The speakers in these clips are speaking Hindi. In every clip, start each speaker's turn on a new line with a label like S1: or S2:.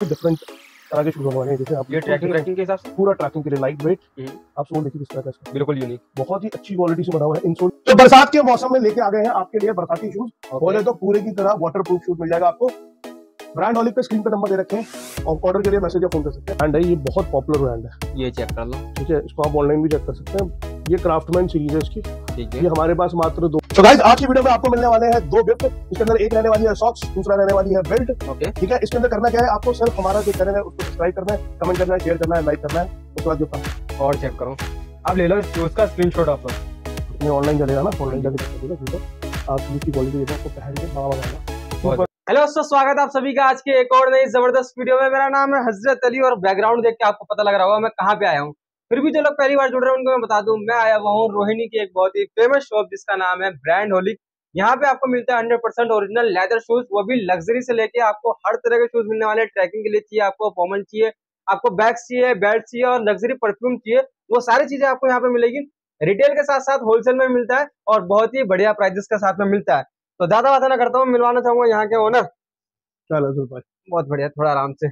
S1: डिफरेंट तरह के शूज़ होने वाले हैं। जैसे आप
S2: ये ट्रैकिंग रैकिंग के हिसाब से?
S1: पूरा ट्रैकिंग के लिए लाइट वेट
S2: हम्म।
S1: आप सोल देखिए किस तरह का इसका।
S2: बिल्कुल यूनिक
S1: बहुत ही अच्छी क्वालिटी से बना हुआ है। इन सोल तो बरसात के मौसम में लेके आ गए हैं आपके लिए बरसाती शूज़ बोले तो पूरे की तरह वाटर प्रूफ शूज़ मिल जाएगा आपको। ब्रांड हॉलिक पे स्क्रीन पे नंबर दे रखे हैं। और ऑर्डर के लिए मैसेज या फ़ोन कर सकते हैं। ब्रांड है ये बहुत पॉपुलर ब्रांड है।
S2: ये चेक कर लो।
S1: ठीक है इसको आप ऑनलाइन भी चेक कर सकते हैं। ये क्राफ्टमैन सीरीज़ है इसकी।
S2: ठीक
S1: ये हमारे पास मात्र दो। तो गाइस आज की वीडियो में आपको मिलने वाले हैं दो गिफ्ट इसके अंदर एक रहने वाली है सॉक्स दूसरा रहने वाली है बेल्ट
S2: ओके
S1: ठीक है? इसके अंदर करना क्या है? आपको सिर्फ़ हमारा जो चैनल है उसको सब्सक्राइब करना है कमेंट करना है शेयर करना है लाइक करना है उसके बाद जो
S2: और चेक करो। आप ले लो शूज़ का स्क्रीनशॉट आप
S1: अपने ऑनलाइन चलेगा ना? ऑनलाइन है आप इसकी क्वालिटी देखो आपको पहन के बड़ा लगाना
S2: हेलो दोस्तों स्वागत है आप सभी का आज के एक और नई ज़बरदस्त वीडियो में। मेरा नाम है हज़रत अली और बैकग्राउंड देख के आपको पता लग रहा होगा मैं कहाँ पे आया हूँ। फिर भी जो लोग पहली बार जुड़ रहे हैं उनको मैं बता दूँ मैं आया हुआ हूँ रोहिणी की एक बहुत ही फ़ेमस शॉप जिसका नाम है ब्रांड होलिक यहाँ पे आपको मिलता है hundred percent original leather shoes वो भी लग्जरी से लेके आपको हर तरह के शूज़ मिलने वाले ट्रैकिंग के लिए चाहिए आपको फॉर्मल चाहिए आपको बैग्स चाहिए बेल्ट चाहिए और लग्जरी परफ्यूम चाहिए वो सारी चीज़ें आपको यहाँ पे मिलेगी। रिटेल के साथ साथ होलसेल में मिलता है और बहुत ही बढ़िया प्राइजेस के साथ में मिलता है। तो ज़्यादा बात ना करता हूँ मिलवाना चाहूँगा यहाँ के ओनर
S1: चलो भाई
S2: बहुत बढ़िया थोड़ा आराम से।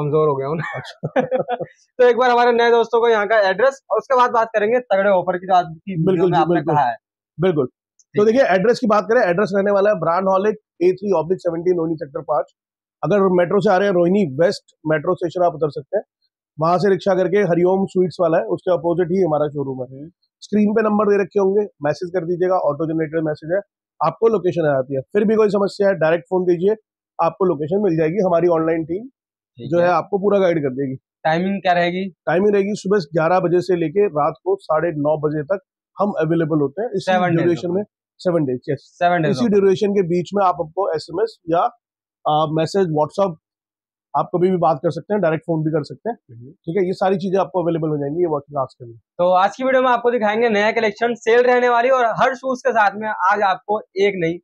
S2: कमज़ोर हो गया हूँ ना। तो एक बार हमारे नए दोस्तों को यहाँ का एड्रेस और उसके बाद बात करेंगे तगड़े ऑफ़र की जो आज की
S1: बिल्कुल
S2: आपने। कहा है।
S1: बिल्कुल। तो देखिए एड्रेस की बात करें एड्रेस रहने वाला है Brandholic A three oblique seventeen Rohini sector पाँच। अगर मेट्रो से आ रहे हैं रोहिणी वेस्ट मेट्रो स्टेशन आप उतर सकते हैं। वहाँ से रिक्शा करके हरिओम स्वीट्स वाला है उसके अपोजिट ही हमारा शोरूम है। स्क्रीन पे नंबर दे रखे होंगे मैसेज कर दीजिएगा ऑटो जनरेटेड मैसेज है आपको लोकेशन आ जाती है। फिर भी कोई समस्या है डायरेक्ट फ़ोन कीजिए आपको लोकेशन मिल जाएगी हमारी ऑनलाइन टीम जो है। आपको पूरा गाइड कर देगी।
S2: टाइमिंग क्या रहेगी?
S1: टाइमिंग रहेगी सुबह ग्यारह बजे से लेके रात को साढ़े नौ बजे तक हम अवेलेबल होते हैं। इसी ड्यूरेशन में सेवन डेज़ यस
S2: सेवन
S1: इसी ड्यूरेशन के बीच में आप हमको एसएमएस या मैसेज व्हाट्सअप आप कभी भी बात कर सकते हैं डायरेक्ट फ़ोन भी कर सकते हैं। ठीक है ये सारी चीज़ें आपको अवेलेबल हो जाएँगी ये वर्किंग आवर्स के लिए।
S2: तो आज की वीडियो में आपको दिखाएँगे नया कलेक्शन सेल रहने वाली और हर शूज़ के साथ में आज आपको एक नहीं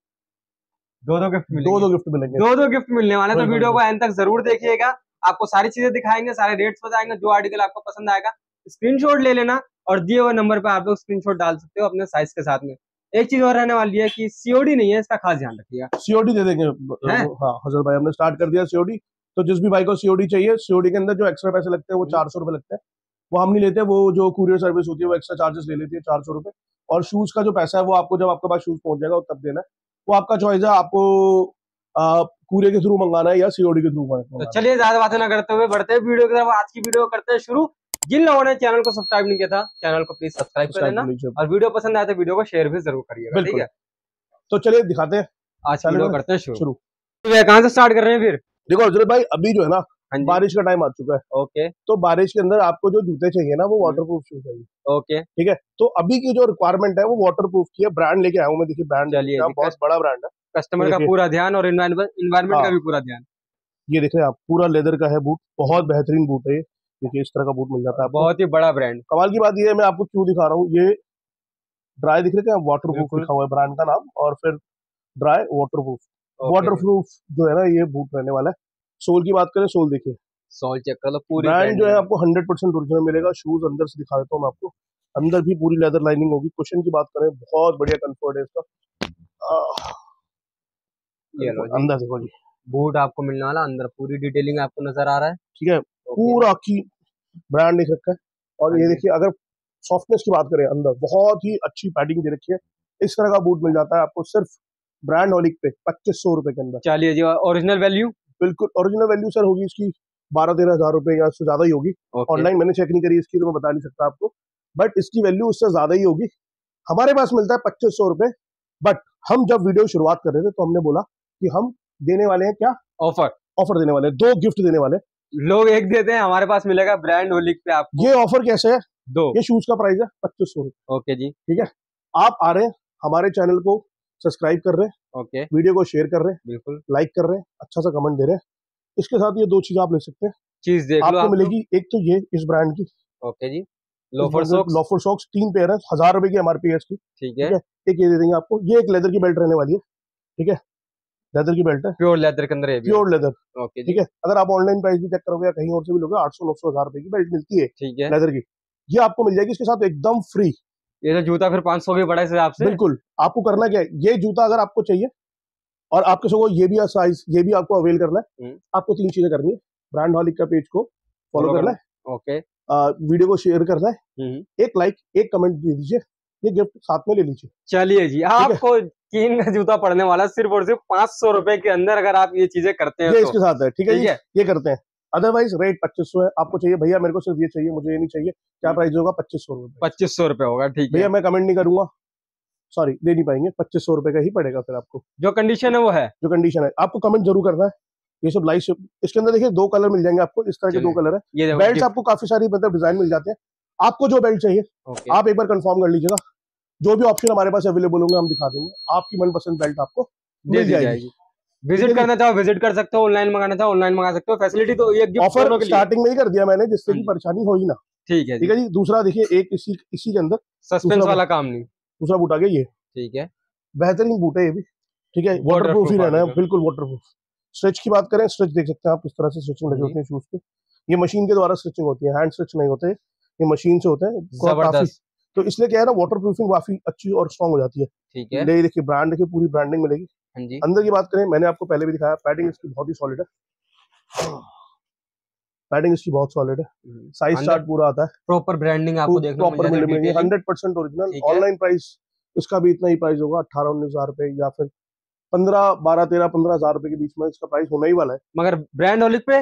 S2: दो दो गिफ्ट
S1: दो दो गिफ्ट मिलेंगे।
S2: दो दो गिफ्ट मिलने वाले तो वीडियो को एंड तक ज़रूर देखिएगा। आपको सारी चीज़ें दिखाएँगे सारे रेट्स बताएँगे जो आर्टिकल आपको पसंद आएगा स्क्रीनशॉट ले लेना और दिए हुए नंबर पे आप लोग स्क्रीनशॉट डाल सकते हो अपने साइज़ के साथ में। एक चीज़ और रहने वाली है कि सीओडी नहीं है इसका खास ध्यान रखिएगा।
S1: सीओडी दे देंगे।
S2: हैं?
S1: हजर भाई हमने स्टार्ट कर दिया सीओडी तो जिस भी भाई को सीओडी चाहिए सीओडी के अंदर जो एक्स्ट्रा पैसे लगते हैं वो
S2: हम्म।
S1: चार सौ रुपए लगते हैं। वो हम नहीं लेते वो जो कुरियर सर्विस होती है वो एक्स्ट्रा चार्जेस ले लेती है चार सौ रुपए। और शूज़ का जो पैसा है वो आपको जब आपके पास शूज़ पहुँच जाएगा तब देना है। वो आपका चॉइस है आपको कुरियर के थ्रू मंगाना है या सीओडी के थ्रू
S2: तो
S1: मंगाना है।
S2: चलिए ज़्यादा बातें ना करते हुए बढ़ते हैं वीडियो की तरफ़। आज की वीडियो करते हैं शुरू। जिन लोगों ने चैनल को सब्सक्राइब नहीं किया था चैनल को प्लीज़ सब्सक्राइब कर लेना। और वीडियो पसंद आए तो वीडियो को शेयर भी ज़रूर करिएगा ठीक है?
S1: तो चलिए दिखाते हैं।
S2: आज वीडियो करते हैं शुरू। तो कहाँ से स्टार्ट कर रहे हैं फिर?
S1: देखो हज़रत भाई अभी जो है ना
S2: हाँ
S1: बारिश का टाइम आ चुका है।
S2: ओके।
S1: तो बारिश के अंदर आपको जो जूते चाहिए ना। वो वाटर प्रूफ शूज़ चाहिए।
S2: ओके।
S1: ठीक है? तो अभी की जो रिक्वायरमेंट है वो वाटर प्रूफ की है। ब्रांड लेके आया हूँ मैं देखिए ब्रांड बहुत बड़ा ब्रांड है।
S2: कस्टमर का पूरा ध्यान और इन्वायरमेंट का
S1: हाँ।
S2: भी पूरा ध्यान।
S1: ये देख रहे हैं आप पूरा लेदर का है बूट बहुत बेहतरीन बूट है देखिए इस तरह का बूट मिल जाता है
S2: बहुत ही बड़ा ब्रांड
S1: कमाल की बात ये है मैं आपको क्यों दिखा रहा हूँ ये ड्राई दिख रहे थे वाटर प्रूफ लिखा हुआ है ब्रांड का नाम और फिर dry waterproof waterproof जो है ना ये बूट रहने वाला है। सोल की बात करें सोल देखिए।
S2: सोल चेक कर लो पूरी
S1: ब्रांड जो है
S2: है।
S1: आपको हंड्रेड परसेंट ओरिजिनल मिलेगा। शूज़ अंदर से दिखा देता हूँ मैं आपको। अंदर भी पूरी लेदर लाइनिंग होगी। क्वेश्चन की बात करें बहुत बढ़िया कंफर्ट है इसका।
S2: ये लो
S1: अंदर देखो जी
S2: बूट आपको मिलने वाला अंदर पूरी डिटेलिंग आपको नज़र आ रहा है।
S1: ठीक है पूरा की ब्रांड लिख रखा है। और
S2: हाँ
S1: ये देखिए अगर सॉफ्टनेस की बात करें अंदर बहुत ही अच्छी पैडिंग दे रखी है। इस तरह का बूट मिल जाता है आपको सिर्फ़ ब्रांड हॉलिक पे पच्चीस सौ रुपए के अंदर।
S2: चलिए जी ओरिजिनल वैल्यू
S1: बिल्कुल ओरिजिनल वैल्यू सर होगी इसकी बारह तेरह हज़ार रुपए या उससे ज़्यादा ही होगी। ऑनलाइन मैंने चेक नहीं करी इसकी तो मैं बता नहीं सकता आपको। बट इसकी वैल्यू उससे ज़्यादा ही होगी। हमारे पास मिलता है पच्चीस सौ रुपए बट हम जब वीडियो शुरुआत कर रहे थे तो हमने बोला कि हम देने वाले हैं क्या?
S2: ऑफ़र
S1: ऑफ़र देने वाले दो गिफ्ट देने वाले
S2: लोग एक देते हैं हमारे पास मिलेगा ब्रांड होलिक पे आपको।
S1: ये ऑफ़र कैसे है?
S2: दो।
S1: ये शूज़ का प्राइस है पच्चीस सौ
S2: ओके जी। ठीक है?
S1: आप आ रहे हैं हमारे चैनल को सब्सक्राइब कर रहे हैं
S2: ओके
S1: वीडियो को शेयर कर रहे हैं
S2: बिल्कुल।
S1: लाइक कर रहे हैं अच्छा सा कमेंट दे रहे हैं। इसके साथ ये दो चीज़ आप ले सकते हैं।
S2: चीज़ देख
S1: आपको मिलेगी एक तो ये इस ब्रांड की।
S2: ओके जी। लोफर सॉक्स
S1: लोफर सॉक्स तीन पेयर है हज़ार रुपए की एमआरपी है इसकी।
S2: ठीक है।
S1: एक ये दे देंगे आपको ये एक लेदर की बेल्ट रहने वाली है। ठीक है? लेदर की बेल्ट है?
S2: प्योर लेदर के अंदर भी
S1: प्योर लेदर
S2: ओके
S1: ठीक है? अगर आप ऑनलाइन प्राइस भी चेक करोगे या कहीं और से भी लोगे आठ सौ नौ सौ हज़ार रुपए की बेल्ट मिलती है
S2: ठीक है।
S1: लेदर की। ये आपको मिल जाएगी इसके साथ एकदम फ्री
S2: ये तो जूता फिर 500 के पड़ा इस हिसाब से?
S1: बिल्कुल। आपको करना क्या है? ये जूता अगर आपको चाहिए और आपके सो ये भी साइज़ ये भी आपको अवेल करना है
S2: हम्म।
S1: आपको तीन चीज़ें करनी है। ब्रांड हॉलिक का पेज को फॉलो करना है।
S2: ओके
S1: वीडियो को शेयर करना है।
S2: हम्म।
S1: एक लाइक एक कमेंट दे दीजिए। ये गिफ्ट साथ में ले लीजिए।
S2: चलिए जी आपको कीन का जूता पड़ने वाला सिर्फ़ और सिर्फ़ पाँच सौ रुपए के अंदर अगर आप ये चीज़ें करते हैं
S1: ये
S2: तो।
S1: इसके साथ है ठीक है
S2: ये,
S1: ये करते हैं। अदरवाइज़ रेट पच्चीस सौ है आपको चाहिए भैया मेरे को सिर्फ़ ये चाहिए मुझे ये नहीं चाहिए क्या प्राइस होगा? पच्चीस सौ रुपए।
S2: पच्चीस सौ रुपए होगा ठीक है।
S1: भैया मैं कमेंट नहीं करूँगा। सॉरी दे नहीं पाएँगे। पच्चीस सौ रुपए का ही पड़ेगा फिर आपको।
S2: जो कंडीशन है वो है।
S1: जो कंडीशन है। आपको कमेंट ज़रूर करना है। ये सब लाइव इसके अंदर देखिए दो कलर मिल जाएँगे आपको इस तरह के दो कलर है। बेल्ट आपको काफ़ी सारी मतलब डिज़ाइन मिल जाते हैं। आपको जो बेल्ट चाहिए आप एक बार कंफर्म कर लीजिएगा। जो भी ऑप्शन हमारे पास अवेलेबल होंगे हम दिखा देंगे। आपकी मनपसंद बेल्ट आपको
S2: दे दी
S1: जाएगी।
S2: विज़िट करना चाहो विज़िट कर सकते हो ऑनलाइन मंगाना चाहो ऑनलाइन मंगा सकते हो। फैसिलिटी तो ये
S1: ऑफ़र स्टार्टिंग में ही कर दिया मैंने जिससे
S2: हाँ
S1: कि परेशानी हो ही ना।
S2: ठीक है
S1: ठीक है जी? दूसरा देखिए एक इसी इसी के अंदर
S2: सस्पेंस वाला काम नहीं।
S1: दूसरा बूट आ गया ये।
S2: ठीक है।
S1: बेहतरीन बूट है ये भी। ठीक है?
S2: Waterproof
S1: वाटरप्रूफ ही रहना है। बिल्कुल वाटरप्रूफ स्ट्रेच की बात करें स्ट्रेच देख सकते हैं आप किस तरह से स्ट्रेचिंग लगे होते हैं शूज़ पे। ये मशीन के द्वारा स्ट्रेचिंग होती है हैंड स्ट्रेच नहीं होते। ये मशीन से होते हैं तो इसलिए क्या है ना वाटर प्रूफिंग काफ़ी अच्छी और स्ट्रॉन्ग हो जाती है।
S2: ठीक है।
S1: देखिए ब्रांड देखिए पूरी ब्रांडिंग मिलेगी।
S2: हाँ जी।
S1: अंदर की बात करें मैंने आपको पहले भी दिखाया पैडिंग इसकी बहुत ही सॉलिड है। पैडिंग इसकी बहुत सॉलिड है। साइज़ चार्ट पूरा आता है।
S2: प्रॉपर ब्रांडिंग आपको देखने को
S1: प्रॉपर मिलेंगे। Hundred percent original online price इसका भी इतना ही प्राइस होगा अठारह उन्नीस हज़ार रुपए या फिर पंद्रह बारह तेरह पंद्रह हज़ार रुपए के बीच में इसका प्राइस होना ही वाला है।
S2: मगर ब्रांड होलिक पे?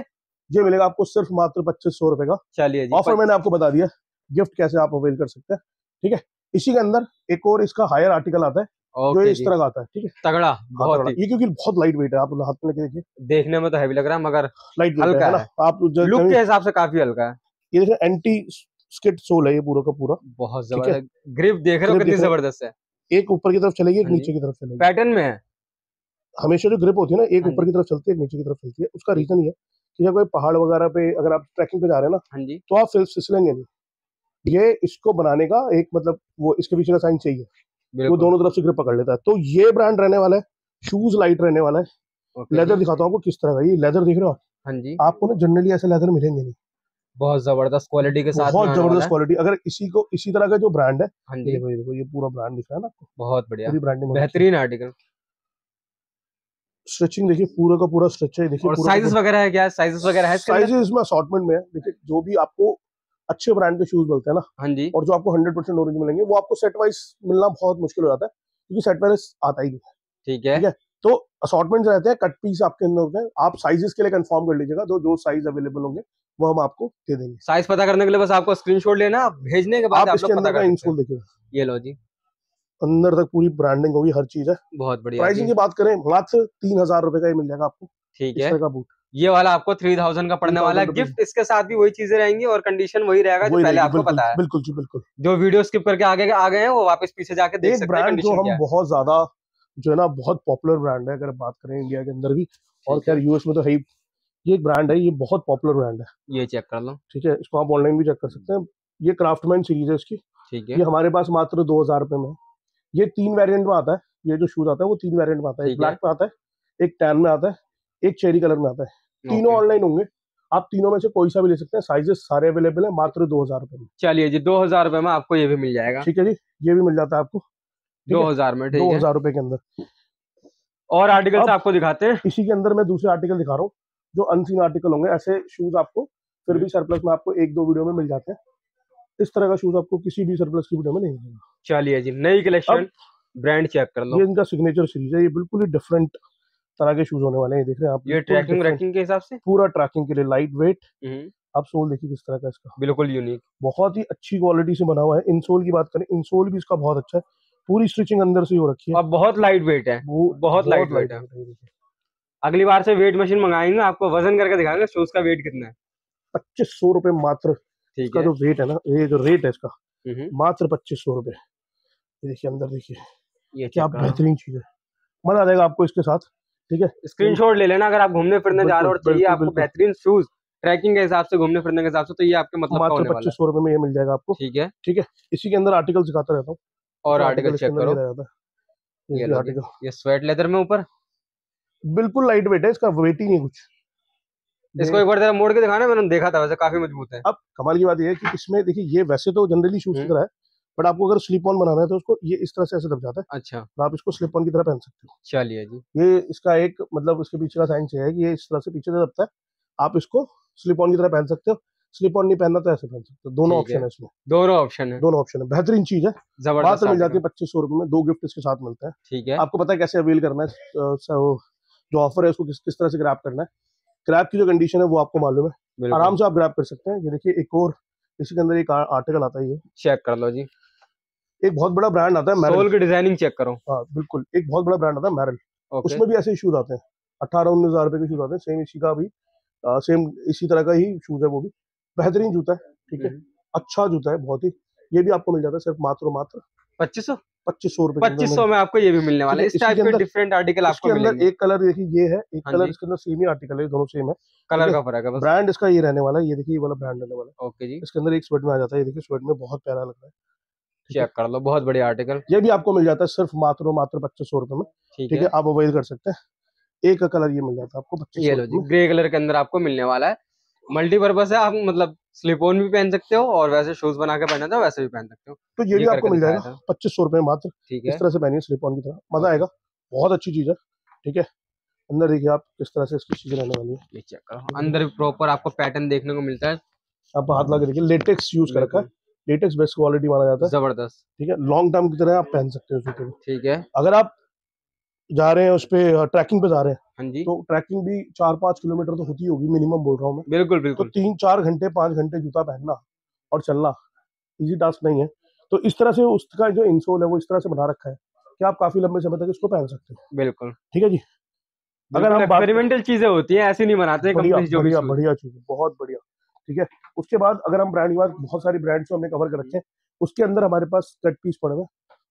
S1: ये मिलेगा आपको सिर्फ़ मात्र पच्चीस सौ रुपए का।
S2: चलिए
S1: ऑफ़र मैंने आपको बता दिया। गिफ्ट कैसे आप अवेल कर सकते हैं। ठीक है? इसी के अंदर एक और इसका हायर आर्टिकल आता है जो इस तरह का आता है ठीक है?
S2: तगड़ा बहुत ही।
S1: ये क्योंकि बहुत लाइट वेट है आप हाथ में लेके देखिए।
S2: देखने में तो हैवी लग रहा है मगर
S1: लाइट
S2: हल्का
S1: है आप
S2: लुक के हिसाब से काफ़ी हल्का है।
S1: ये देखिए एंटी स्किट सोल है ये पूरा का पूरा।
S2: बहुत ज़बरदस्त। ग्रिप देख रहे हो कितनी। ज़बरदस्त है।
S1: एक ऊपर की तरफ़ चलेगी एक
S2: हाँ
S1: नीचे की तरफ़ चलेगी।
S2: पैटर्न में है।
S1: हमेशा जो ग्रिप होती है ना एक
S2: हाँ
S1: ऊपर की तरफ़ चलती है एक नीचे की तरफ़ चलती है। उसका रीजन ये है कि जब कोई पहाड़ वगैरह पे अगर आप ट्रैकिंग पे जा रहे हैं ना
S2: जी।
S1: तो आप फिर फिसलेंगे नहीं। ये इसको बनाने का एक मतलब वो इसके पीछे का साइन चाहिए। वो दोनों तरफ़ से ग्रिप पकड़ लेता है। तो ये ब्रांड रहने वाला है शूज़ लाइट रहने वाला है। लेदर दिखाता हूँ आपको किस तरह का ये लेदर देख रहे हो आप?
S2: हाँ जी।
S1: आपको ना जनरली ऐसे लेदर मिलेंगे नहीं।
S2: बहुत ज़बरदस्त क्वालिटी के साथ
S1: बहुत ज़बरदस्त क्वालिटी अगर इसी को इसी तरह का जो ब्रांड है
S2: हाँ जी।
S1: देखो देखो ये पूरा ब्रांड दिख रहा है ना आपको।
S2: बहुत बढ़िया।
S1: ब्रांडिंग
S2: बेहतरीन आर्टिकल
S1: स्ट्रेचिंग देखिए पूरा का पूरा स्ट्रेच है। देखिए
S2: साइजेस वगैरह है क्या? साइजेस वगैरह है
S1: साइजेस इसमें असॉर्टमेंट में है। देखिए जो भी आपको अच्छे ब्रांड के शूज़ मिलते हैं ना।
S2: हाँ जी।
S1: और जो आपको हंड्रेड परसेंट ओरिजिनल मिलेंगे वो आपको सेट वाइज मिलना बहुत मुश्किल हो जाता है क्योंकि सेट वाइज आता ही नहीं। है।
S2: ठीक है।
S1: ठीक है। तो असॉर्टमेंट रहते हैं कट पीस आपके अंदर होते हैं। आप साइजेस के लिए कंफर्म कर लीजिएगा तो जो साइज़ अवेलेबल होंगे वो हम आपको दे देंगे।
S2: साइज़ पता करने के लिए बस आपको स्क्रीनशॉट लेना भेजने के बाद
S1: आप
S2: आप पता कर सकते
S1: इंसोल
S2: ये लो जी।
S1: अंदर तक पूरी ब्रांडिंग होगी हर चीज़ है।
S2: बहुत बढ़िया
S1: प्राइसिंग की बात करें मात्र तीन हज़ार रुपए का ही मिल जाएगा आपको।
S2: ठीक है।
S1: का बूट
S2: ये वाला आपको थ्री थाउज़ेंड का पड़ने वाला है। गिफ्ट इसके साथ भी वही चीज़ें रहेंगी और कंडीशन वही रहेगा जो पहले आपको पता है
S1: बिल्कुल जी बिल्कुल।
S2: जो वीडियो स्किप करके आगे आ गए हैं वो वापस पीछे जाके देख सकते हैं
S1: जो हम बहुत ज़्यादा जो है ना बहुत पॉपुलर ब्रांड है अगर बात करें इंडिया के अंदर भी और खैर यूएस में तो है ये एक ब्रांड है ये बहुत पॉपुलर ब्रांड है।
S2: ये चेक कर लो।
S1: ठीक है इसको आप ऑनलाइन भी चेक कर सकते हैं। ये क्राफ्टमैन सीरीज़ है इसकी।
S2: ठीक है।
S1: ये हमारे पास मात्र दो हज़ार रुपए में ये तीन वेरिएंट में आता है। ये जो शूज़ आता है वो तीन वेरिएंट में आता है। एक ब्लैक में आता है एक टैन में आता है एक चेरी कलर में आता है। तीनों ऑनलाइन होंगे। आप तीनों में से कोई सा भी ले सकते हैं। साइजेस सारे अवेलेबल है मात्र दो हज़ार रुपए में।
S2: चलिए जी दो हज़ार रुपए में आपको ये भी मिल जाएगा।
S1: ठीक है जी ये भी मिल जाता है आपको।
S2: दो हज़ार में
S1: दो हज़ार रुपए के अंदर।
S2: और आर्टिकल्स
S1: अब-
S2: आपको दिखाते हैं।
S1: इसी के अंदर मैं दूसरे आर्टिकल दिखा रहा हूँ जो अनसीन आर्टिकल होंगे। ऐसे शूज़ आपको फिर भी सरप्लस में आपको एक दो वीडियो में मिल जाते हैं। इस तरह का शूज़ आपको किसी भी सरप्लस की वीडियो में नहीं मिलेगा।
S2: चलिए जी नई कलेक्शन ब्रांड चेक कर लो।
S1: ये इनका सिग्नेचर सीरीज़ है ये बिल्कुल ही डिफरेंट तरह के शूज़ होने वाले हैं देख रहे हैं आप
S2: ये ट्रैकिंग रैकिंग के हिसाब से?
S1: पूरा ट्रैकिंग के लिए लाइट वेट
S2: हम्म,
S1: आप सोल देखिए किस तरह का इसका।
S2: बिल्कुल यूनिक
S1: बहुत ही अच्छी क्वालिटी से बना हुआ है। इंसोल की बात करें इंसोल भी इसका बहुत अच्छा है। पूरी स्टिचिंग अंदर से ही हो रखी है।
S2: और बहुत लाइट वेट है। बहुत है।
S1: lightweight ये देखिए।
S2: अगली बार से वेट मशीन मंगाएँगे आपको वज़न करके दिखाएँगे शूज़ का वेट कितना है।
S1: पच्चीस सौ रुपए मात्र। इसका
S2: है।
S1: जो वेट है ना ये जो रेट है इसका
S2: हम्म,
S1: मात्र पच्चीस सौ रुपए। देखिए अंदर देखिए।
S2: ये
S1: क्या बेहतरीन चीज़ है। मज़ा आ जाएगा आपको इसके साथ। ठीक है?
S2: स्क्रीनशॉट ले लेना अगर आप घूमने फिरने जा रहे हो और चाहिए आपको बेहतरीन शूज़ ट्रैकिंग के हिसाब से घूमने फिरने के हिसाब से तो ये आपके मतलब
S1: मात्र पच्चीस सौ रुपए में ये मिल जाएगा आपको।
S2: ठीक है। ठीक है?
S1: इसी के अंदर आर्टिकल दिखाता रहता हूँ।
S2: और आर्टिकल चेक करो।
S1: ये
S2: ये।
S1: आर्टिकल
S2: स्वेट लेदर में ऊपर?
S1: बिल्कुल लाइट वेट है इसका वेट ही नहीं कुछ।
S2: इसको एक बार जरा मोड़ के दिखाना मैंने देखा था वैसे काफ़ी मज़बूत है।
S1: अब कमाल की बात ये है कि इसमें देखिए ये वैसे तो जनरली शूज़ की
S2: हम्म।
S1: तरह है बट आपको अगर स्लिप ऑन बनाना है तो उसको ये इस तरह से ऐसे दब जाता है।
S2: अच्छा।
S1: और आप इसको स्लिप ऑन की तरह पहन सकते हो।
S2: चलिए जी।
S1: ये इसका एक मतलब उसके पीछे का साइन है कि ये इस तरह से पीछे से दबता है। आप इसको स्लिप ऑन की तरह पहन सकते हो। स्लिप ऑन नहीं पहनना तो ऐसे पहन सकते हो। दोनों ऑप्शन है। इसमें।
S2: दोनों ऑप्शन है।
S1: दोनों ऑप्शन है। बेहतरीन चीज़ है।
S2: ज़बरदस्त
S1: मिल जाती है पच्चीस सौ रुपए में दो गिफ्ट इसके साथ मिलते हैं।
S2: ठीक है।
S1: आपको पता है कैसे अवेल करना है? जो ऑफ़र है उसको किस किस तरह से ग्रैप करना है। ग्रैप की जो कंडीशन है वो आपको मालूम है। आराम से आप ग्रैप कर सकते हैं। ये देखिए एक और इसी के अंदर एक आर्टिकल आता है ये।
S2: चेक कर लो जी।
S1: एक बहुत बड़ा ब्रांड आता है मैरल
S2: सोल की डिज़ाइनिंग चेक करो।
S1: हाँ बिल्कुल। एक बहुत बड़ा ब्रांड आता है मैरल
S2: ओके
S1: उसमें भी ऐसे शूज़ आते हैं। अट्ठारह उन्नीस हज़ार रुपए के शूज़ आते हैं। सेम इसी का भी सेम इसी तरह का ही शूज़ है वो भी। बेहतरीन जूता है ठीक है?
S2: हम्म।
S1: अच्छा जूता है बहुत ही। ये भी आपको मिल जाता है सिर्फ़ मात्र मात्र
S2: पच्चीस सौ?
S1: पच्चीस सौ रुपए
S2: पच्चीस सौ में। आपको ये भी मिलने वाला है। इस टाइप के डिफरेंट आर्टिकल आपको
S1: अंदर एक कलर देखिए ये है। एक
S2: हाँ
S1: कलर इसके अंदर सेम ही आर्टिकल है दोनों सेम है।
S2: कलर का फ़र्क है
S1: ब्रांड इसका ये रहने वाला है ये देखिए ये वाला ब्रांड रहने वाला है।
S2: ओके जी।
S1: इसके अंदर एक स्वेट में आ जाता है ये देखिए स्वेट में बहुत प्यारा लग रहा है।
S2: चेक कर लो बहुत बढ़िया आर्टिकल
S1: ये भी आपको मिल जाता है सिर्फ़ मात्र मात्र पच्चीस सौ रुपए में।
S2: ठीक है।
S1: आप अवॉइड कर सकते हैं। एक का कलर ये मिल जाता है आपको
S2: ये लो जी ग्रे कलर के अंदर आपको मिलने वाला है। मल्टीपर्पज है आप मतलब स्लिप ऑन भी पहन सकते हो और वैसे शूज़ बना के पहना था वैसे भी पहन सकते हो।
S1: तो ये भी आपको मिल जाएगा पच्चीस सौ रुपए मात्र।
S2: ठीक है।
S1: इस तरह से पहनिए स्लिप ऑन की तरह। मज़ा आएगा। बहुत अच्छी चीज़ है। ठीक है? अंदर देखिए आप किस तरह से इसकी चीज़ें रहने वाली है।
S2: ये चेक करो। अंदर प्रॉपर आपको पैटर्न देखने को मिलता है।
S1: आप हाथ लगा देखिए लेटेक्स यूज़ कर रखा है। लेटेक्स बेस्ट क्वालिटी माना जाता है।
S2: ज़बरदस्त।
S1: ठीक है? लॉन्ग टर्म की तरह आप पहन सकते हो जूते
S2: ठीक है।
S1: अगर आप जा रहे हैं उस पे ट्रैकिंग पे जा रहे हैं
S2: हाँ जी।
S1: तो ट्रैकिंग भी चार पाँच किलोमीटर तो होती होगी मिनिमम बोल रहा हूँ मैं।
S2: बिल्कुल बिल्कुल।
S1: तो तीन चार घंटे पाँच घंटे जूता पहनना और चलना इजी टास्क नहीं है। तो इस तरह से उसका जो इंसोल है वो इस तरह से बना रखा है कि आप काफ़ी लंबे समय तक इसको पहन सकते हो।
S2: बिल्कुल।
S1: ठीक है जी? अगर हम
S2: एक्सपेरिमेंटल चीज़ें होती है ऐसी नहीं बनाते
S1: बढ़िया चीज़ बहुत बढ़िया। ठीक है? उसके बाद अगर हम ब्रांड की बात बहुत सारी ब्रांड्स हमने कवर कर रखे हैं उसके अंदर हमारे पास कट पीस पड़े हुए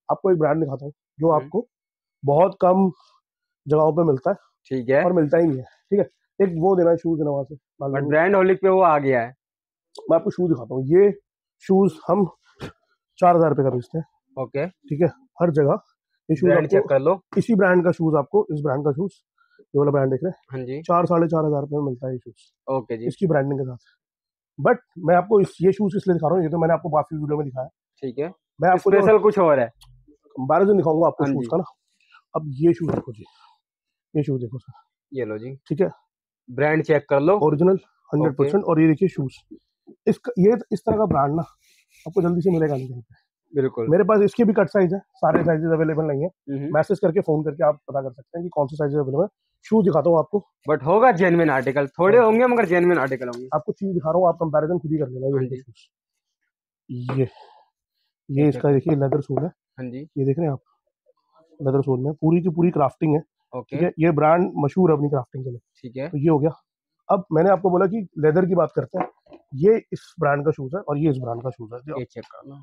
S1: आपको एक ब्रांड दिखाता हूँ जो
S2: हम्म।
S1: आपको बहुत कम जगहों पे मिलता है
S2: ठीक है।
S1: और मिलता ही नहीं है ठीक है? एक वो देना शूज़ देना वहाँ से
S2: ब्रांड होलिक पे वो आ गया है।
S1: मैं आपको शूज़ दिखाता हूँ। ये शूज़ हम चार हज़ार रुपए का बेचते हैं
S2: ओके
S1: ठीक है? हर जगह ये शूज़
S2: चेक कर लो।
S1: इसी ब्रांड का शूज़ आपको इस ब्रांड का शूज़ ये वाला ब्रांड देख रहे हैं?
S2: हाँ जी।
S1: चार साढ़े चार हज़ार रुपए में मिलता है ये शूज़
S2: ओके जी।
S1: इसकी ब्रांडिंग के साथ। बट मैं आपको इस ये शूज़ इसलिए दिखा रहा हूँ ये तो मैंने आपको काफ़ी वीडियो में दिखाया
S2: ठीक है।
S1: मैं आपको
S2: स्पेशल कुछ और है?
S1: बारह दिन दिखाऊँगा आपको
S2: हाँ
S1: शूज़ का ना। अब ये शूज़ देखो जी। ये शूज़ देखो सर।
S2: ये लो जी।
S1: ठीक है?
S2: ब्रांड चेक कर लो।
S1: ओरिजिनल हंड्रेड परसेंट और ये देखिए शूज़ इसका ये इस तरह का ब्रांड ना आपको जल्दी से मिलेगा नहीं कहीं पे।
S2: बिल्कुल।
S1: मेरे पास इसके भी कट साइज़ है सारे साइजेस अवेलेबल नहीं है।
S2: हम्म।
S1: मैसेज करके फ़ोन करके आप पता कर सकते हैं कि कौन से साइजेस अवेलेबल है। शूज़ दिखाता हूँ आपको।
S2: बट होगा जेन्युइन आर्टिकल थोड़े
S1: हाँ।
S2: होंगे मगर जेन्युइन आर्टिकल होंगे।
S1: आपको चीज़ दिखा रहा हूँ आप कंपैरिजन खुद ही कर लेना
S2: हाँ
S1: ये ये ये इसका देखिए लेदर सोल है।
S2: हाँ जी।
S1: ये देख रहे हैं आप लेदर सोल में। पूरी की पूरी क्राफ्टिंग है। ठीक
S2: ओके
S1: है ये ब्रांड मशहूर है अपनी क्राफ्टिंग के लिए।
S2: ठीक है।
S1: तो ये हो गया। अब मैंने आपको बोला कि लेदर की बात करते हैं। ये इस ब्रांड का शूज़ है और ये इस ब्रांड का शूज़ है।
S2: ये चेक कर लो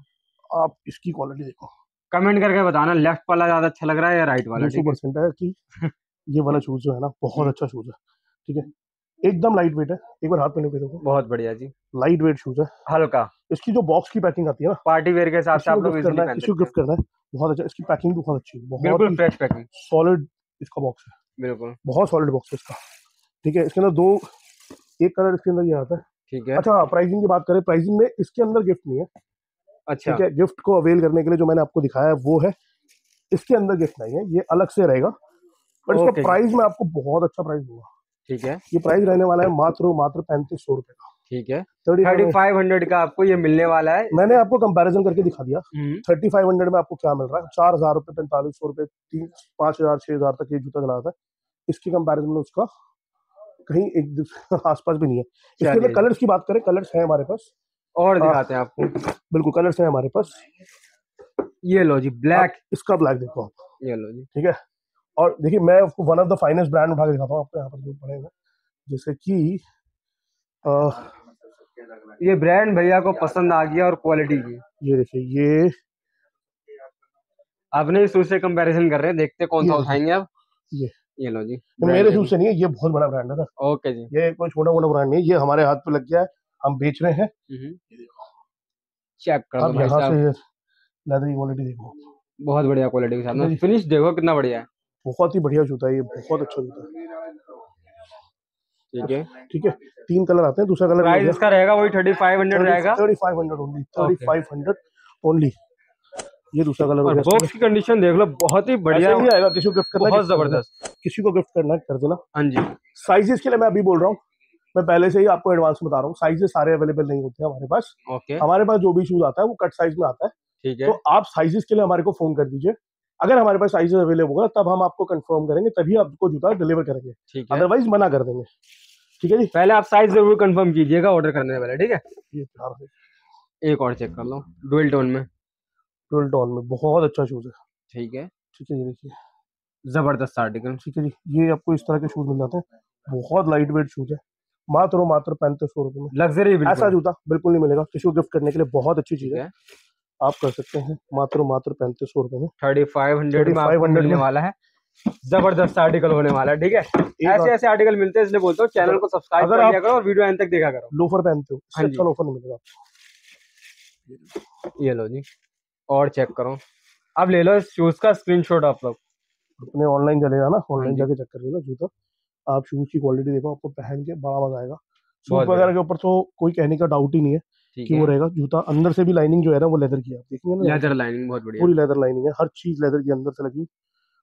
S1: आप इसकी क्वालिटी देखो।
S2: कमेंट करके बताना लेफ़्ट वाला ज़्यादा अच्छा लग रहा है या राइट वाला?
S1: सौ परसेंट है। कि ये वाला शूज़ जो है ना बहुत अच्छा शूज़ है। ठीक है? एकदम लाइट वेट है। एक बार हाथ में देखो।
S2: बहुत बढ़िया जी।
S1: लाइट वेट शूज़ है।
S2: हल्का।
S1: इसकी जो बॉक्स की पैकिंग आती है ना
S2: पार्टी वेयर के हिसाब से आप लोग
S1: करना है
S2: पहन
S1: किसी को
S2: सकते
S1: गिफ्ट करना है। बहुत अच्छा इसकी पैकिंग भी बहुत अच्छी है। बहुत
S2: बिल्कुल फ्रेश पैकिंग
S1: सॉलिड इसका बॉक्स है।
S2: बिल्कुल।
S1: बहुत सॉलिड बॉक्स है इसका। ठीक है? इसके अंदर दो एक कलर इसके अंदर ये आता है।
S2: ठीक है।
S1: अच्छा प्राइसिंग की बात करें प्राइसिंग में इसके अंदर गिफ्ट नहीं है।
S2: अच्छा।
S1: ठीक है गिफ्ट को अवेल करने के लिए जो मैंने आपको दिखाया है वो है। इसके अंदर गिफ्ट नहीं है ये अलग से रहेगा। बट इसका प्राइस मैं आपको बहुत अच्छा प्राइस दूँगा।
S2: ठीक है।
S1: ये प्राइस रहने वाला है मात्र मात्र पैंतीस सौ रुपए का।
S2: ठीक है।
S1: थर्टी
S2: फाइव हंड्रेड का आपको ये मिलने वाला है।
S1: मैंने आपको कंपैरिजन करके दिखा दिया।
S2: हम्म,
S1: थर्टी फाइव हंड्रेड में आपको क्या मिल रहा है? चार हज़ार रुपए पैंतालीस सौ रुपए तीन पाँच हज़ार छह हज़ार तक ये जूता चला था। इसकी कंपैरिजन में उसका कहीं एक आसपास भी नहीं है। इसके अंदर कलर्स की बात करें कलर्स है हमारे पास।
S2: और
S1: हाँ।
S2: दिखाते हैं आपको।
S1: बिल्कुल कलर्स हैं हमारे पास।
S2: ये लो जी ब्लैक
S1: इसका ब्लैक देखो आप।
S2: ये लो जी।
S1: ठीक है? और देखिए मैं आपको one of the finest brand उठा के दिखाता हूँ आपको यहाँ पर जो पड़ेगा जैसे कि
S2: ये ब्रांड भैया को पसंद आ गया और क्वालिटी की
S1: ये देखिए ये
S2: आपने इस से कंपैरिजन कर रहे हैं देखते कौन सा उठाएँगे आप।
S1: ये।
S2: ये लो जी
S1: मेरे शूज़ से नहीं है ये बहुत बड़ा ब्रांड है ना।
S2: ओके जी।
S1: ये कोई छोटा मोटा ब्रांड नहीं है ये हमारे हाथ पे लग गया है। हम बेच रहे हैं।
S2: चेक कर
S1: आप यहाँ से लेदर की क्वालिटी देखो।
S2: बहुत बढ़िया क्वालिटी के साथ फिनिश देखो कितना बढ़िया है।
S1: बहुत ही बढ़िया जूता है ये बहुत अच्छा जूता है।
S2: ठीक है।
S1: ठीक है तीन कलर आते हैं दूसरा कलर
S2: प्राइस इसका रहेगा वही थर्टी फाइव हंड्रेड रहेगा।
S1: Thirty five hundred only thirty five hundred only ये दूसरा कलर
S2: और बॉक्स की कंडीशन देख लो बहुत ही बढ़िया
S1: आएगा किसी को गिफ्ट करना
S2: बहुत
S1: कर।
S2: ज़बरदस्त।
S1: किसी को गिफ्ट करना कर देना।
S2: हाँ जी।
S1: साइजेस के लिए मैं अभी बोल रहा हूँ मैं पहले से ही आपको एडवांस बता रहा हूँ साइजेस सारे अवेलेबल नहीं होते हमारे पास।
S2: ओके
S1: हमारे पास जो भी शूज़ आता है वो कट साइज़ में आता है।
S2: ठीक है।
S1: तो आप साइजेस के लिए हमारे को फ़ोन कर दीजिए। अगर हमारे पास साइजेस अवेलेबल होगा तब हम आपको कंफर्म करेंगे तभी आपको जूता डिलीवर करेंगे। अदरवाइज़ मना कर देंगे। ठीक है जी?
S2: पहले आप साइज़ ज़रूर कंफर्म कीजिएगा ऑर्डर करने पहले ठीक है?
S1: चार है।
S2: एक और चेक कर लो डुअल टोन में।
S1: ट्वेल्व टॉन में बहुत अच्छा शूज़ है।
S2: ठीक है।
S1: ठीक है ये देखिए।
S2: ज़बरदस्त आर्टिकल
S1: ठीक है जी ये आपको इस तरह के शूज़ मिल जाते हैं। बहुत लाइट वेट शूज़ है। मात्र मात्र पैंतीस सौ रुपए में
S2: लग्जरी
S1: ऐसा जूता बिल्कुल नहीं मिलेगा। किसी को गिफ्ट करने के लिए बहुत अच्छी चीज़ है। आप कर सकते हैं। मात्र मात्र पैंतीस सौ रुपए में
S2: थर्टी फाइव हंड्रेड
S1: 3500
S2: मिलने
S1: में।
S2: वाला है। ज़बरदस्त आर्टिकल होने वाला है ठीक है? ऐसे ऐसे आर्टिकल मिलते हैं इसलिए बोलता हूँ चैनल को सब्सक्राइब कर लिया करो और वीडियो एंड तक देखा करो।
S1: लोफर पहनते हो इससे
S2: हाँ
S1: अच्छा लोफर नहीं मिलेगा
S2: ये लो जी। और चेक करो। अब ले लो इस शूज़ का स्क्रीनशॉट आप लोग।
S1: अपने ऑनलाइन चलेगा ना? ऑनलाइन
S2: हाँ
S1: जाके चेक कर लेना जूता। आप शूज़ की क्वालिटी देखो आपको पहन के बड़ा मज़ा आएगा। शूज़ वगैरह के ऊपर तो कोई कहने का डाउट ही नहीं है कि वो रहेगा जूता अंदर से भी लाइनिंग जो है ना वो लेदर की है। आप देखेंगे ना
S2: लेदर लाइनिंग बहुत बढ़िया।
S1: पूरी लेदर लाइनिंग है हर चीज़ लेदर के अंदर से लगी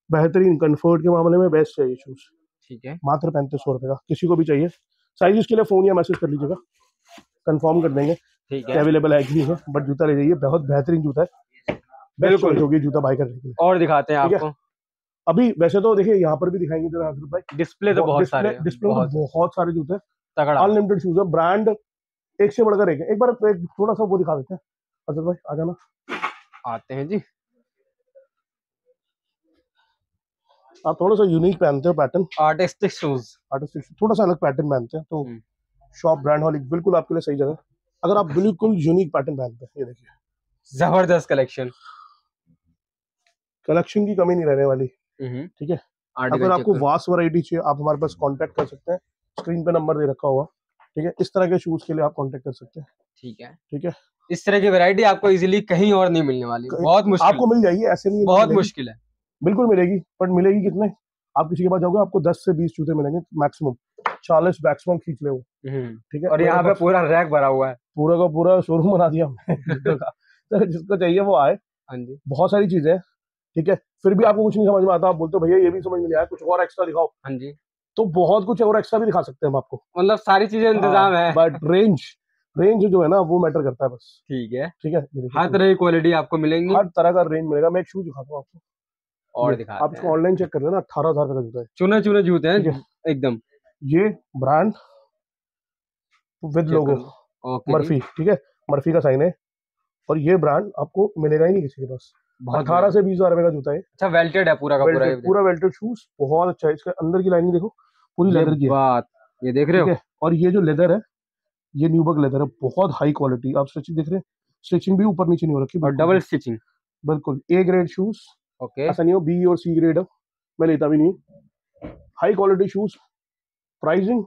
S1: बेहतरीन कंफर्ट के मामले में बेस्ट है ये शूज़
S2: ठीक है।
S1: मात्र पैंतीस सौ रुपए का किसी को भी चाहिए। साइज़ के लिए फ़ोन या मैसेज कर लीजिएगा। कंफर्म कर देंगे
S2: ठीक है।
S1: अवेलेबल है कि नहीं है बट जूता ले जाइए। बहुत बेहतरीन जूता है।
S2: बिल्कुल।
S1: होगी जूता बाय करने के लिए।
S2: और दिखाते हैं? आपको।
S1: अभी वैसे तो देखिए यहाँ पर भी दिखाएँगे जरा हज़रत भाई।
S2: डिस्प्ले तो बहुत सारे
S1: डिस्प्ले
S2: बहुत
S1: बहुत सारे जूते
S2: तगड़ा।
S1: अनलिमिटेड शूज़ है। ब्रांड एक से बढ़कर एक एक बार एक थोड़ा सा वो दिखा देते हैं। हज़रत भाई आ जाना।
S2: आते हैं जी।
S1: आप थोड़ा सा यूनिक पहनते हो पैटर्न
S2: आर्टिस्टिक शूज़
S1: आर्टिस्टिक थोड़ा सा अलग पैटर्न पहनते हैं तो। शॉप ब्रांड हॉलिक बिल्कुल आपके लिए सही जगह अगर आप बिल्कुल यूनिक पैटर्न पहनते हैं ये देखिए।
S2: ज़बरदस्त कलेक्शन
S1: कलेक्शन की कमी नहीं रहने वाली। ठीक है? अगर आपको वास्ट वैरायटी चाहिए आप हमारे पास कॉन्टेक्ट कर सकते हैं। स्क्रीन पे नंबर दे रखा हुआ। ठीक है? इस तरह के शूज़ के लिए आप कॉन्टेक्ट कर सकते हैं।
S2: ठीक है।
S1: ठीक है?
S2: इस तरह की वैरायटी आपको इजीली कहीं और नहीं मिलने वाली। बहुत मुश्किल।
S1: आपको मिल जाएगी ऐसे नहीं
S2: बहुत मुश्किल है।
S1: बिल्कुल मिलेगी बट मिलेगी कितने? आप किसी के पास जाओगे आपको 10 से 20 जूते मिलेंगे मैक्सिमम 40 मैक्सिमम खींच ले वो।
S2: हम्म।
S1: ठीक है?
S2: और यहाँ पे पूरा रैक भरा हुआ है।
S1: पूरा का पूरा शोरूम बना दिया हमने। तो जिसको चाहिए वो आए।
S2: हाँ जी।
S1: बहुत सारी चीज़ें हैं। ठीक है? फिर भी आपको कुछ नहीं समझ में आता आप बोलते हो भैया ये भी समझ में नहीं आया कुछ और एक्स्ट्रा दिखाओ।
S2: हाँ जी।
S1: तो बहुत कुछ और एक्स्ट्रा भी दिखा सकते हैं हम आपको।
S2: मतलब सारी चीज़ें इंतज़ाम है।
S1: बट रेंज रेंज जो है ना वो मैटर करता है बस।
S2: ठीक है।
S1: ठीक है?
S2: हर तरह की क्वालिटी आपको मिलेंगी।
S1: हर तरह का रेंज मिलेगा। मैं एक शूज़ दिखाता हूँ आपको।
S2: और
S1: ये,
S2: दिखाते
S1: आप इसको ऑनलाइन चेक कर लेना अठारह हज़ार का जूता है।
S2: चुने चुने जूते हैं एकदम।
S1: ये ब्रांड विद लोगो मर्फी ठीक है? मर्फी का साइन है। और ये ब्रांड आपको मिलेगा ही नहीं किसी के पास। अठारह से बीस हज़ार रुपए का जूता है।
S2: अच्छा वेल्टेड है पूरा का पूरा
S1: पूरा वेल्टेड शूज़ बहुत अच्छा है इसके अंदर की लाइनिंग देखो पूरी लेदर की
S2: बात ये देख रहे हो?
S1: और ये जो लेदर है ये न्यूबर्ग लेदर है बहुत हाई क्वालिटी आप स्टिचिंग देख रहे हैं? स्टिचिंग भी ऊपर नीचे नहीं हो रखी
S2: और डबल स्टिचिंग
S1: बिल्कुल ए ग्रेड शूज़
S2: ओके
S1: ऐसा नहीं हो बी और सी ग्रेड हो मैं लेता भी नहीं। हाई क्वालिटी शूज़ प्राइसिंग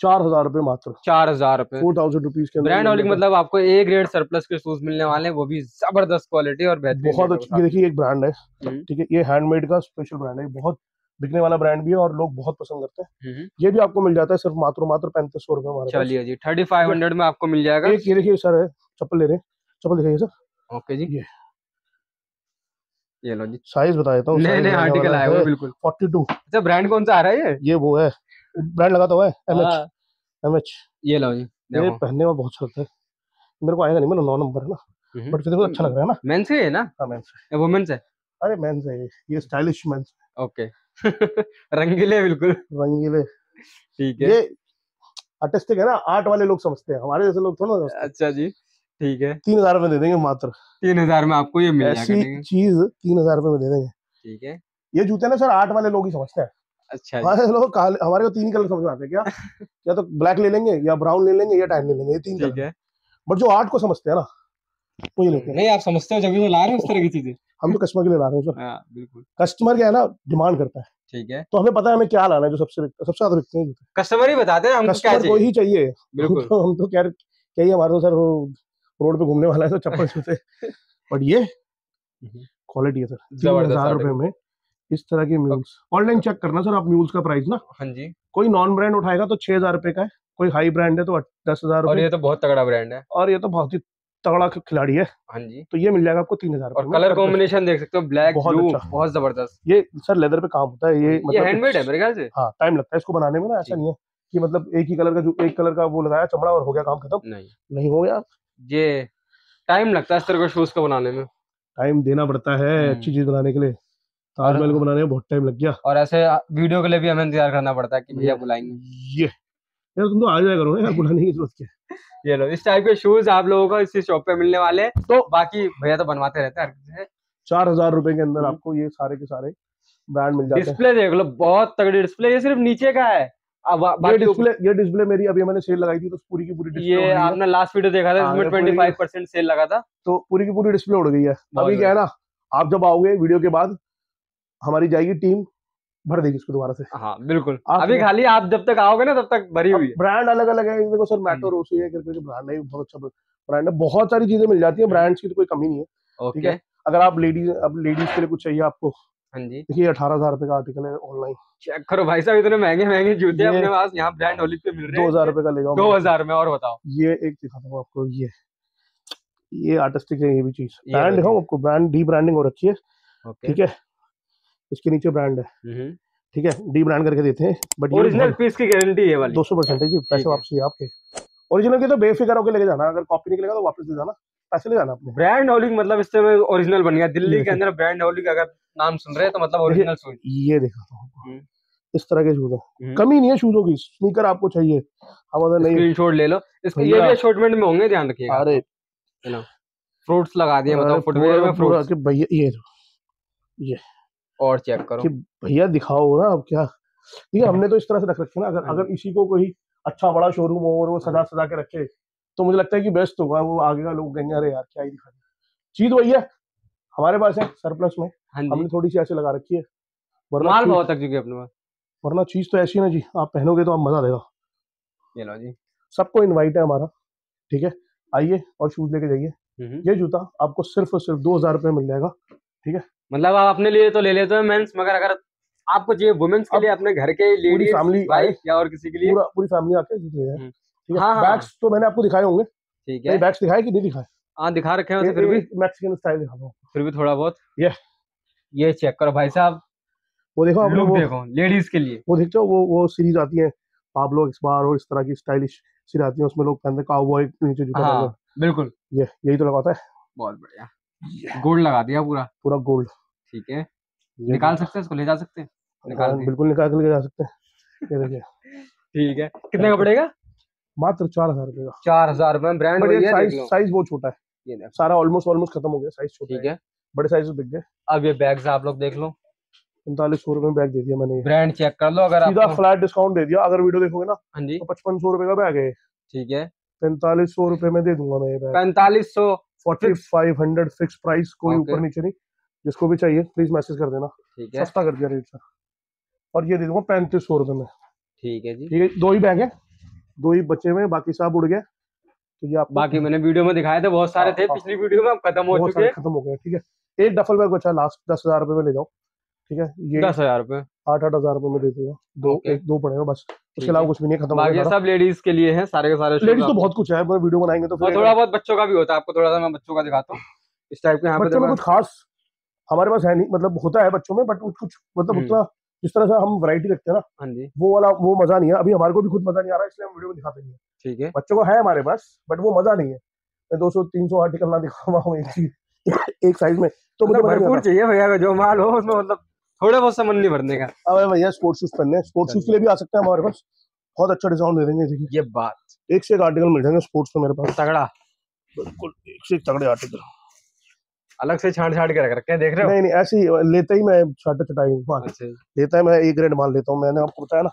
S1: चार हज़ार रुपए मात्र।
S2: चार हज़ार रुपए।
S1: फोर थाउज़ेंड रुपीज़ के
S2: ब्रांड
S1: मिल
S2: मतलब आपको ए ग्रेड सरप्लस के शूज़ मिलने वाले हैं वो भी ज़बरदस्त क्वालिटी और बेहतरीन
S1: बहुत अच्छी देखिए एक ब्रांड है।
S2: हम्म।
S1: ठीक है ये हैंडमेड का स्पेशल ब्रांड है। बहुत बिकने वाला ब्रांड भी है और लोग बहुत पसंद करते हैं।
S2: हम्म,
S1: ये भी आपको मिल जाता है सिर्फ़ मात्र मात्र पैंतीस सौ रुपए
S2: चलिए जी थर्टी फाइव हंड्रेड में आपको मिल जाएगा।
S1: एक ये देखिए सर है चप्पल ले रहे हैं। चप्पल दिखाइए सर।
S2: ओके जी।
S1: ये।
S2: ये लो जी।
S1: साइज़ बता देता हूँ।
S2: नए नए आर्टिकल आए हुए हैं, बिल्कुल।
S1: फोर्टी टू
S2: अच्छा ब्रांड कौन सा आ रहा है ये?
S1: ये वो है। ब्रांड लगा तो है एम एच
S2: हाँ, ये लो जी
S1: ये पहनने में बहुत लगता है। मेरे को आएगा नहीं मेरा नौ नंबर है ना।
S2: हम्म।
S1: बट फिर भी अच्छा लग रहा है ना।
S2: मेंस है ना?
S1: हाँ मेंस
S2: या वुमेन्स है?
S1: अरे मेंस है ये। स्टाइलिश मेंस
S2: ओके रंगीले बिल्कुल।
S1: रंगीले।
S2: ठीक है।
S1: ये आर्टिस्टिक है ना आर्ट वाले लोग समझते हैं। हमारे जैसे लोग थोड़ा समझते
S2: अच्छा जी ठीक है।
S1: तीन हज़ार रुपए दे देंगे मात्र।
S2: तीन हज़ार में आपको ये मिल जाएगा
S1: ऐसी चीज़ तीन हज़ार रुपए में दे देंगे।
S2: ठीक है।
S1: ये जूते ना सर आर्ट वाले लोग ही समझते हैं।
S2: अच्छा
S1: हमारे लोग हमारे को तीन कलर समझ में आते हैं क्या? या तो ब्लैक ले लेंगे या ब्राउन ले लेंगे या टैन ले लेंगे ये तीन कलर।
S2: है।
S1: बट जो आर्ट को समझते हैं ना वो ये लेते हैं
S2: नहीं आप समझते हो जब तो ला रहे हो उस तरह की चीज़ें।
S1: हम तो कस्टमर के लिए ला रहे हैं सर
S2: हाँ बिल्कुल।
S1: कस्टमर क्या है ना डिमांड करता है।
S2: ठीक है।
S1: तो हमें पता है हमें क्या लाना है जो सबसे सबसे ज़्यादा बिकते हैं।
S2: कस्टमर ही बताते हैं हमको क्या
S1: कस्टमर को ही चाहिए?
S2: बिल्कुल।
S1: तो हम तो कह रहे क्या ही हमारे तो सर रोड पे घूमने वाला है तो चप्पल जूते बट ये
S2: हम्म।
S1: क्वालिटी है सर हज़ार रुपए में इस तरह की म्यूल्स ऑनलाइन चेक करना सर आप म्यूल्स का प्राइस ना।
S2: हाँ जी।
S1: कोई नॉन ब्रांड उठाएगा तो छह हज़ार रुपए का है। कोई हाई ब्रांड है तो दस हज़ार
S2: और ये तो बहुत तगड़ा ब्रांड है।
S1: और ये तो बहुत ही तगड़ा खिलाड़ी है।
S2: हाँ जी।
S1: तो ये मिल जाएगा आपको तीन हज़ार
S2: और कलर कॉम्बिनेशन देख सकते हो ब्लैक
S1: बहुत अच्छा।
S2: बहुत ज़बरदस्त।
S1: ये सर लेदर पे काम होता है ये
S2: ये
S1: मतलब
S2: हैंडमेड है मेरे ख्याल से?
S1: हाँ टाइम लगता है इसको बनाने में ना ऐसा नहीं है कि मतलब एक ही कलर का जो एक कलर का वो लगाया चमड़ा और हो गया काम खत्म।
S2: नहीं।
S1: नहीं हो गया।
S2: ये टाइम लगता है इस तरह के शूज़ को बनाने में।
S1: टाइम देना पड़ता है
S2: हम्म।
S1: अच्छी चीज़ बनाने के लिए। ताजमहल को बनाने में बहुत टाइम लग गया।
S2: और ऐसे वीडियो के लिए भी हमें इंतज़ार करना पड़ता है कि भैया बुलाएँगे।
S1: ये। यार तुम तो आ जाया करो यार बुलाने की ज़रूरत क्या है?
S2: ये लो इस टाइप के शूज़ आप लोगों को इसी शॉप पे मिलने वाले हैं। तो बाकी भैया तो बनवाते रहते हैं
S1: चार हज़ार रुपए के अंदर
S2: हम्म।
S1: आपको ये सारे के सारे ब्रांड मिल जाते हैं।
S2: डिस्प्ले देख लो बहुत तगड़ी डिस्प्ले ये सिर्फ़ नीचे का है।
S1: ये डिस्प्ले ये डिस्प्ले मेरी अभी मैंने सेल लगाई थी तो पूरी की पूरी डिस्प्ले
S2: ये आपने लास्ट वीडियो देखा था इसमें ट्वेंटी फाइव परसेंट सेल लगा था।
S1: तो पूरी की पूरी डिस्प्ले उड़ गई है। अभी क्या है ना आप जब आओगे वीडियो के बाद हमारी जाएगी टीम भर देगी इसको दोबारा से।
S2: हाँ बिल्कुल। अभी खाली आप जब तक आओगे ना तब तक भरी हुई है।
S1: ब्रांड अलग अलग है देखो सर मैटो रोसी है करके ब्रांड है बहुत अच्छा ब्रांड है बहुत सारी चीज़ें मिल जाती है ब्रांड्स की तो कोई कमी नहीं है ठीक है? अगर आप लेडीज़ अब लेडीज़ के लिए कुछ चाहिए आपको
S2: हाँ जी।
S1: देखिए अठारह हज़ार रुपए का आर्टिकल है ऑनलाइन
S2: चेक करो भाई साहब इतने महँगे महँगे जूते
S1: ये-
S2: अपने पास यहाँ ब्रांड होली पे मिल रहे हैं।
S1: दो हज़ार रुपए का ले जाओ।
S2: दो हज़ार में और बताओ।
S1: ये एक दिखाता हूँ आपको ये। ये आर्टिस्टिक है ये भी चीज़। ब्रांड। दिखाऊँ आपको ब्रांड डी ब्रांडिंग हो रखी है ठीक है? इसके नीचे ब्रांड है।
S2: हम्म।
S1: ठीक है? डी ब्रांड करके देते हैं बट
S2: ओरिजिनल पीस की गारंटी है वाली।
S1: दो सौ परसेंट है जी पैसे वापसी आपके। ओरिजिनल के तो बेफिक्र होकर लेके जाना अगर कॉपी निकलेगा तो वापस ले जाना। पैसे ले जाना अपने
S2: ब्रांड होलिक मतलब इससे ओरिजिनल बन गया। दिल्ली के अंदर ब्रांड होलिक अगर नाम सुन रहे हैं तो मतलब ओरिजिनल शूज़
S1: ये दिखाता हूँ
S2: हम्म।
S1: इस तरह के शूज़ है।
S2: हम्म।
S1: कमी नहीं है शूजों की स्नीकर आपको चाहिए। हम अगर नहीं
S2: स्क्रीनशॉट ले लो। इसके ये भी शॉर्टमेंट में होंगे ध्यान रखिएगा।
S1: अरे।
S2: फ्रूट्स लगा दिए मतलब फुटवेयर में फ्रूट्स
S1: कि भैया ये।
S2: और चेक करो।
S1: कि भैया दिखाओ ना अब क्या। ठीक है हमने तो इस तरह से रख रखे ना अगर
S2: हाँ।
S1: अगर इसी को कोई अच्छा बड़ा शोरूम हो और वो सजा सजा के रखे तो मुझे लगता है कि बेस्ट होगा वो आगे का लोग कहेंगे अरे यार क्या ही दिखा चीज़ वही है हमारे पास है सरप्लस में।
S2: हाँ
S1: हमने थोड़ी सी ऐसे लगा रखी है। वरना
S2: माल बहुत तक चुकी अपने पास।
S1: वरना चीज़ तो ऐसी है ना जी आप पहनोगे तो आप मज़ा देगा
S2: ये लो जी।
S1: सबको इनवाइट है हमारा ठीक है? आइए और शूज़ लेके जाइए।
S2: हम्म।
S1: ये जूता आपको सिर्फ़ और सिर्फ़ दो हज़ार रुपये मिल जाएगा
S2: मतलब आप अपने लिए तो ले लेते हो मेंस मगर अगर आपको चाहिए वुमेन्स के लिए अपने घर के लेडीज़ भाई
S1: आए।
S2: या और किसी के लिए?
S1: पूरा पूरी फैमिली आके जूते ले
S2: हम्म।
S1: ठीक है?
S2: हाँ, हाँ,
S1: बैग्स तो मैंने आपको दिखाए होंगे।
S2: ठीक है।
S1: बैग्स दिखाए कि नहीं दिखाए?
S2: हाँ दिखा रखे हैं फिर भी।
S1: मैक्सिकन स्टाइल दिखा दो।
S2: फिर भी थोड़ा बहुत?
S1: ये।
S2: ये चेक करो भाई साहब।
S1: वो देखो आपने
S2: लुक
S1: वो
S2: देखो लेडीज़ के लिए।
S1: वो देखते हो वो वो सीरीज़ आती है। पाब्लो एक्सबार और इस तरह की स्टाइलिश सीरीज़ आती है। उसमें लोग पहनते काउबॉय नीचे जूता
S2: हाँ बिल्कुल।
S1: ये यही तो लगाता है।
S2: बहुत बढ़िया। गोल्ड लगा दिया पूरा।
S1: पूरा गोल्ड।
S2: ठीक है। निकाल सकते हैं इसको? ले जा सकते हैं? निकाल
S1: हाँ, बिल्कुल निकाल के लेके जा सकते हैं। ये देखिए।
S2: ठीक है। कितने का पड़ेगा?
S1: मात्र चार हज़ार रुपए का।
S2: चार हज़ार रुपए ब्रांड
S1: साइज़ साइज़ बहुत छोटा है।
S2: ये
S1: सारा ऑलमोस्ट ऑलमोस्ट खत्म हो गया। साइज़ छोटा
S2: ठीक है।
S1: बड़े साइज़ बिक गए।
S2: अब ये बैग्स आप लोग देख लो।
S1: पैंतालीस सौ रुपए में बैग दे दिया मैंने
S2: ब्रांड चेक कर लो। अगर
S1: सीधा फ्लैट डिस्काउंट दे दिया। अगर वीडियो देखोगे ना
S2: हाँ जी।
S1: तो पचपन सौ रुपए का बैग है।
S2: ठीक है।
S1: पैंतालीस सौ रुपए में दे दूँगा मैं ये बैग
S2: पैंतालीस सौ।
S1: Forty five hundred fix price कोई ऊपर नीचे नहीं। जिसको भी चाहिए प्लीज़ मैसेज कर देना। सस्ता कर दिया रेट सर और ये दे दूँगा पैंतीस सौ रुपए में।
S2: ठीक है जी।
S1: है दो ही बैग है। दो ही बचे हुए बाकी सब उड़ गए। तो ये आपको
S2: बाकी मैंने वीडियो में दिखाए थे बहुत सारे थे
S1: हाँ,
S2: पिछली वीडियो में खत्म हो चुके
S1: खत्म हो गए ठीक है। एक डफल बैग बचा लास्ट दस हज़ार रुपए में ले जाओ। ठीक है? ये
S2: दस हज़ार रुपए।
S1: आठ आठ हज़ार रुपए में दे दूँगा। दो
S2: Okay.
S1: एक दो पड़ेगा बस। उसके अलावा कुछ भी नहीं खत्म
S2: बाकी सब लेडीज़ के लिए है सारे के सारे
S1: लेडीज़ तो बहुत कुछ है वीडियो बनाएँगे तो फिर
S2: थोड़ा बहुत बच्चों का भी होता है आपको थोड़ा सा मैं बच्चों का दिखाता हूँ। इस टाइप के यहाँ पे
S1: कुछ खास हमारे पास है नहीं मतलब होता है बच्चों में बट कुछ मतलब
S2: हम्म।
S1: उतना जिस तरह से हम वैरायटी रखते हैं ना
S2: हाँ जी।
S1: वो वाला वो मज़ा नहीं है। अभी हमारे को भी खुद मज़ा नहीं आ रहा है इसलिए हम वीडियो में दिखाते नहीं है।
S2: ठीक है।
S1: बच्चों को है हमारे पास बट वो मज़ा नहीं है। मैं दो सौ तीन सौ आर्टिकल ना दिखाऊँगा हूँ एक साइज़ में तो मुझे
S2: मतलब भरपूर चाहिए भैया का जो माल हो उसमें मतलब थोड़े बहुत से मन नहीं भरने का।
S1: अब भैया स्पोर्ट्स शूज़ पहनने स्पोर्ट्स शूज़ के लिए भी आ सकते हैं हमारे पास। बहुत अच्छा डिस्काउंट दे देंगे देखिए।
S2: ये बात।
S1: एक से एक आर्टिकल मिल जाएँगे स्पोर्ट्स में मेरे पास।
S2: तगड़ा।
S1: बिल्कुल एक से एक तगड़े आर्टिकल
S2: अलग से छांट छांट के रख रखे हैं देख रहे हो?
S1: नहीं नहीं ऐसे ही लेते ही मैं छाटा चटाई माल
S2: अच्छा।
S1: लेता है मैं ए ग्रेड माल लेता हूँ मैंने आपको बताया ना।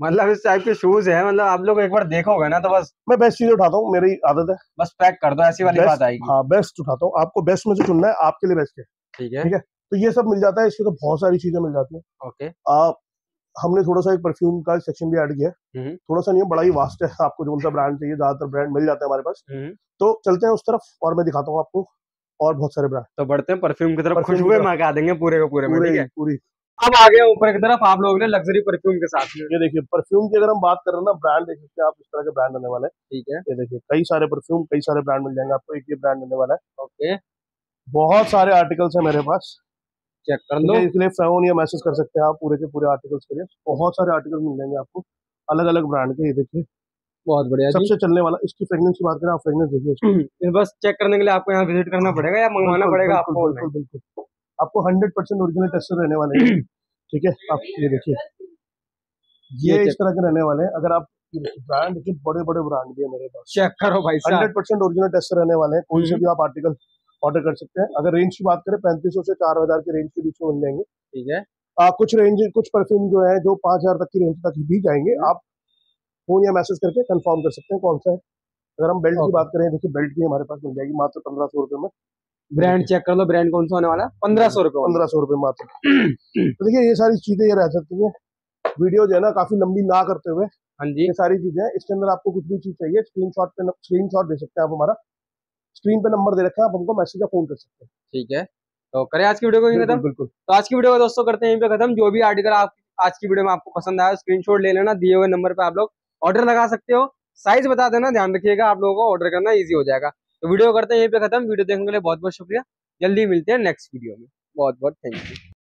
S2: मतलब इस टाइप के शूज़ है मतलब आप लोग एक बार देखोगे ना तो बस
S1: मैं बेस्ट चीज़ उठाता हूँ मेरी आदत है।
S2: बस पैक कर दो ऐसी वाली बात आएगी।
S1: हाँ बेस्ट उठाता हूँ। आपको बेस्ट में से चुनना है आपके लिए बेस्ट है।
S2: ठीक है।
S1: ठीक है? तो ये सब मिल जाता है इसके तो बहुत सारी चीज़ें मिल जाती है।
S2: ओके।
S1: आप हमने थोड़ा सा एक परफ्यूम का सेक्शन भी ऐड किया है।
S2: हम्म।
S1: थोड़ा सा नहीं बड़ा ही वास्ट है आपको जो सा ब्रांड चाहिए ज़्यादातर ब्रांड मिल जाता है हमारे पास।
S2: हम्म,
S1: तो चलते हैं उस तरफ़ और मैं दिखाता हूँ आपको और बहुत सारे ब्रांड
S2: तो बढ़ते हैं परफ्यूम की तरफ़
S1: तरफ़।
S2: महका देंगे पूरे के पूरे में
S1: पूरे
S2: ठीक है
S1: पूरी।
S2: अब आ गए ऊपर की तरफ़ आप लोगों ने लग्जरी परफ्यूम के साथ
S1: ये देखिए परफ्यूम की अगर हम बात कर रहे हैं ना ब्रांड देख सकते हैं आप इस तरह के ब्रांड आने वाले हैं।
S2: ठीक है।
S1: ये देखिए कई सारे परफ्यूम कई सारे ब्रांड मिल जाएँगे आपको एक ये ब्रांड आने वाला है।
S2: ओके।
S1: बहुत सारे आर्टिकल्स है मेरे पास।
S2: चेक कर लो।
S1: इसके लिए फ़ोन या मैसेज कर सकते हैं आप पूरे के पूरे आर्टिकल्स के लिए। बहुत सारे आर्टिकल मिल जाएँगे आपको। अलग अलग ब्रांड के ये देखिए।
S2: बहुत बढ़िया
S1: सबसे चलने वाला इसकी फ्रेग्रेंस की बात करें आप फ्रेग्रेंस देखिए
S2: बस चेक करने के लिए आपको यहाँ विज़िट करना पड़ेगा या मंगवाना पड़ेगा आपको
S1: बिल्कुल बिल्कुल। आपको हंड्रेड परसेंट ओरिजिनल टेस्टर रहने वाले हैं। ठीक है आप ये देखिए। ये इस तरह के रहने वाले हैं। अगर आप ब्रांड के बड़े बड़े ब्रांड भी है मेरे पास।
S2: चेक करो भाई
S1: हंड्रेड परसेंट ओरिजिनल टेस्टर रहने वाले हैं। कोई से
S2: हम्म।
S1: भी आप आर्टिकल ऑर्डर कर सकते हैं। अगर रेंज की बात करें पैंतीस से चार हज़ार की रेंज के बीच में मिल जाएँगे।
S2: ठीक है।
S1: आ, कुछ रेंज कुछ परफ्यूम जो है जो पाँच हज़ार तक की रेंज तक भी जाएँगे। आप फ़ोन या मैसेज करके कंफर्म कर सकते हैं कौन सा है। अगर हम बेल्ट की बात करें देखिए बेल्ट भी हमारे पास मिल जाएगी मात्र पंद्रह सौ रुपए में।
S2: ब्रांड चेक कर लो ब्रांड कौन सा होने वाला पंद्रह सौ रुपए
S1: पंद्रह सौ रुपए मात्र। तो देखिए ये सारी चीज़ें ये रह सकती हैं। वीडियो जो है ना काफ़ी लंबी ना करते हुए
S2: हाँ जी।
S1: ये सारी चीज़ें हैं। इसके अंदर आपको कुछ भी चीज़ चाहिए स्क्रीनशॉट पे स्क्रीनशॉट दे सकते हैं आप हमारा। स्क्रीन पे नंबर दे रखा है आप हमको मैसेज या फ़ोन कर सकते हैं।
S2: ठीक है। तो करें आज की वीडियो को यहीं खत्म।
S1: बिल्कुल।
S2: तो आज की वीडियो को दोस्तों करते हैं यहीं पे खत्म। जो भी आर्टिकल आप आज की वीडियो में आपको पसंद आया स्क्रीनशॉट ले लेना दिए हुए नंबर पर आप लोग ऑर्डर लगा सकते हो। साइज़ बता देना ध्यान रखिएगा आप लोगों को ऑर्डर करना ईजी हो जाएगा। तो वीडियो करते हैं यहीं पे खत्म। वीडियो देखने के लिए बहुत बहुत शुक्रिया। जल्दी मिलते हैं नेक्स्ट वीडियो में। बहुत बहुत थैंक यू